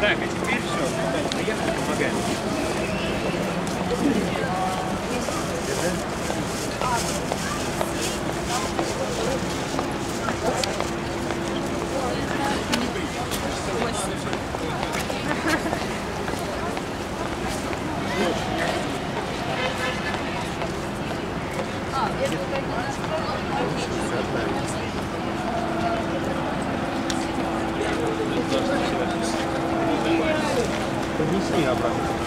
Так, а теперь все. Поехали, помогаем. Поднеси обратно.